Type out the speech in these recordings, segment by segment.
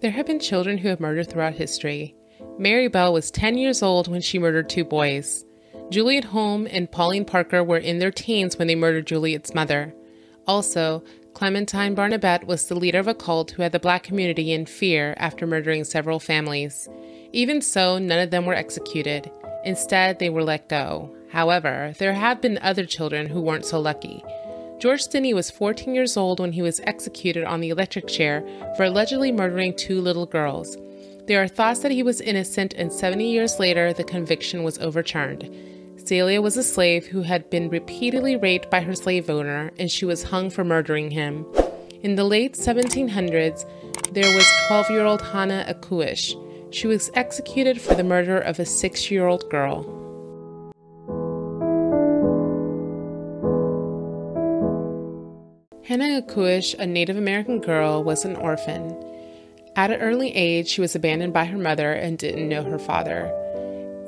There have been children who have murdered throughout history. Mary Bell was 10 years old when she murdered two boys. Juliet Hulme and Pauline Parker were in their teens when they murdered Juliet's mother. Also, Clementine Barnabet was the leader of a cult who had the black community in fear after murdering several families. Even so, none of them were executed. Instead, they were let go. However, there have been other children who weren't so lucky. George Stinney was 14 years old when he was executed on the electric chair for allegedly murdering two little girls. There are thoughts that he was innocent, and 70 years later, the conviction was overturned. Celia was a slave who had been repeatedly raped by her slave owner, and she was hung for murdering him. In the late 1700s, there was 12 year old Hannah Ocuish. She was executed for the murder of a six year old girl. Hannah Ocuish, a Native American girl, was an orphan. At an early age, she was abandoned by her mother and didn't know her father.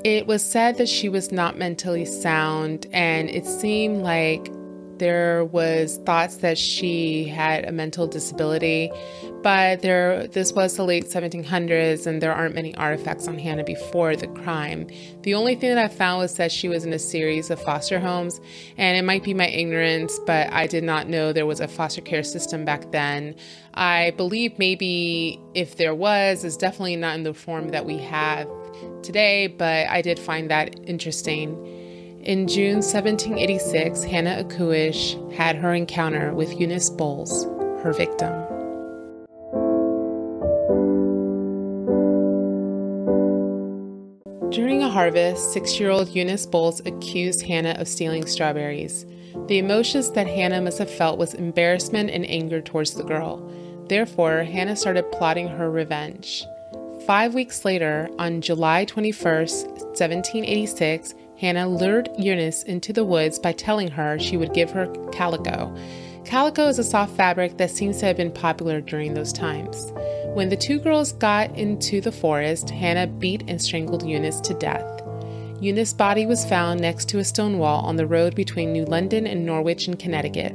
It was said that she was not mentally sound, and it seemed like there was thoughts that she had a mental disability but there this was the late 1700s and there aren't many artifacts on hannah before the crime. The only thing that i found was that she was in a series of foster homes and it might be my ignorance but i did not know there was a foster care system back then. I believe maybe if there was it's definitely not in the form that we have today but i did find that interesting in June 1786, Hannah Ocuish had her encounter with Eunice Bolles, her victim. During a harvest, six year old Eunice Bolles accused Hannah of stealing strawberries. The emotions that Hannah must have felt was embarrassment and anger towards the girl. Therefore, Hannah started plotting her revenge. Five weeks later, on July 21, 1786, Hannah lured Eunice into the woods by telling her she would give her calico. Calico is a soft fabric that seems to have been popular during those times. When the two girls got into the forest, Hannah beat and strangled Eunice to death. Eunice's body was found next to a stone wall on the road between New London and Norwich in Connecticut.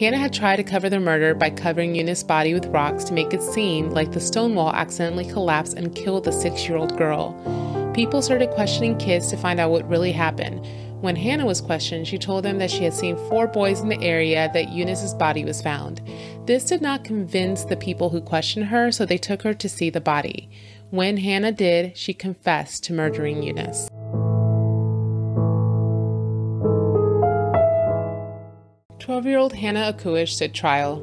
Hannah had tried to cover the murder by covering Eunice's body with rocks to make it seem like the stone wall accidentally collapsed and killed the six year old girl. People started questioning kids to find out what really happened. When Hannah was questioned, she told them that she had seen four boys in the area that Eunice's body was found. This did not convince the people who questioned her, so they took her to see the body. When Hannah did, she confessed to murdering Eunice. Twelve year old Hannah Ocuish stood trial.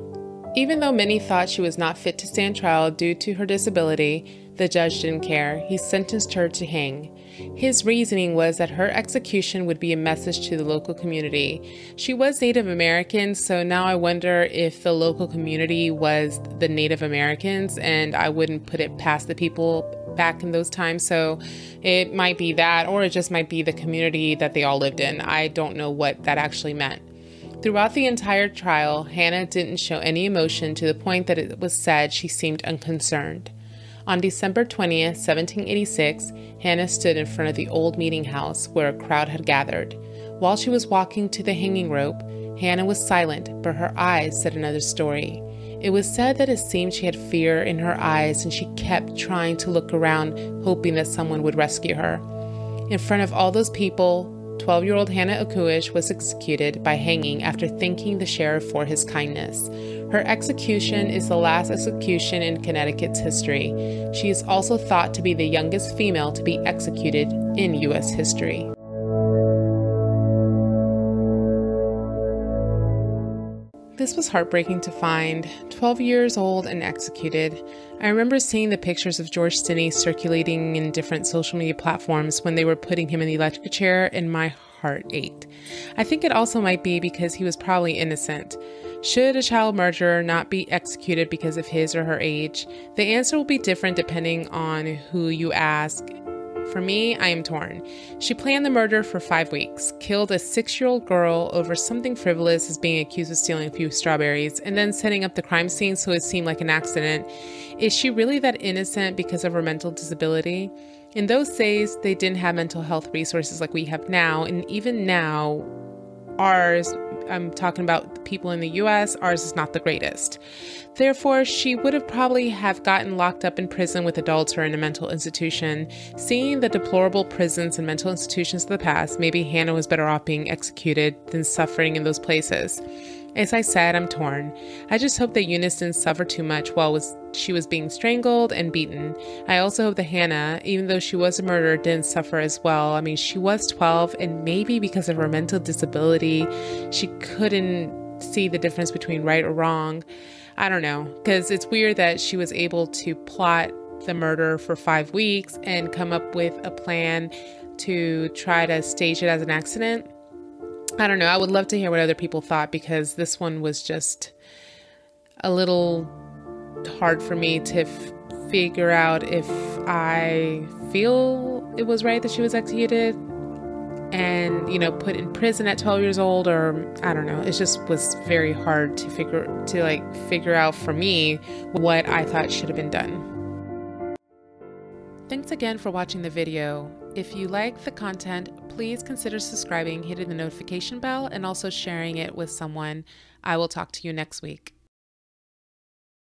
Even though many thought she was not fit to stand trial due to her disability, the judge didn't care. He sentenced her to hang. His reasoning was that her execution would be a message to the local community. She was Native American, so now I wonder if the local community was the Native Americans, and I wouldn't put it past the people back in those times. So it might be that, or it just might be the community that they all lived in. I don't know what that actually meant. Throughout the entire trial, Hannah didn't show any emotion to the point that it was said she seemed unconcerned. On December 20th, 1786, Hannah stood in front of the old meeting house where a crowd had gathered. While she was walking to the hanging rope, Hannah was silent, but her eyes said another story. It was said that it seemed she had fear in her eyes and she kept trying to look around, hoping that someone would rescue her. In front of all those people, 12 year old Hannah Ocuish was executed by hanging after thanking the sheriff for his kindness. Her execution is the last execution in Connecticut's history. She is also thought to be the youngest female to be executed in U.S. history. This was heartbreaking to find. 12 years old and executed. I remember seeing the pictures of George Stinney circulating in different social media platforms when they were putting him in the electric chair, and my heart ached. I think it also might be because he was probably innocent. Should a child murderer not be executed because of his or her age? The answer will be different depending on who you ask. For me, I am torn. She planned the murder for five weeks, killed a six year old girl over something frivolous as being accused of stealing a few strawberries, and then setting up the crime scene so it seemed like an accident. Is she really that innocent because of her mental disability? In those days, they didn't have mental health resources like we have now, and even now, ours I'm talking about people in the US, ours is not the greatest. Therefore, she would have probably have gotten locked up in prison with adults or in a mental institution. Seeing the deplorable prisons and mental institutions of the past, maybe Hannah was better off being executed than suffering in those places. As I said, I'm torn. I just hope that Eunice didn't suffer too much while was she was being strangled and beaten. I also hope that Hannah, even though she was a murderer, didn't suffer as well. I mean, she was 12, and maybe because of her mental disability, she couldn't see the difference between right or wrong. I don't know, because it's weird that she was able to plot the murder for five weeks and come up with a plan to try to stage it as an accident. I don't know. I would love to hear what other people thought because this one was just a little hard for me to f- figure out if I feel it was right that she was executed and you know put in prison at 12 years old or I don't know. It just was very hard to figure to like figure out for me what I thought should have been done. Thanks again for watching the video. If you like the content, please consider subscribing, hitting the notification bell, and also sharing it with someone. I will talk to you next week.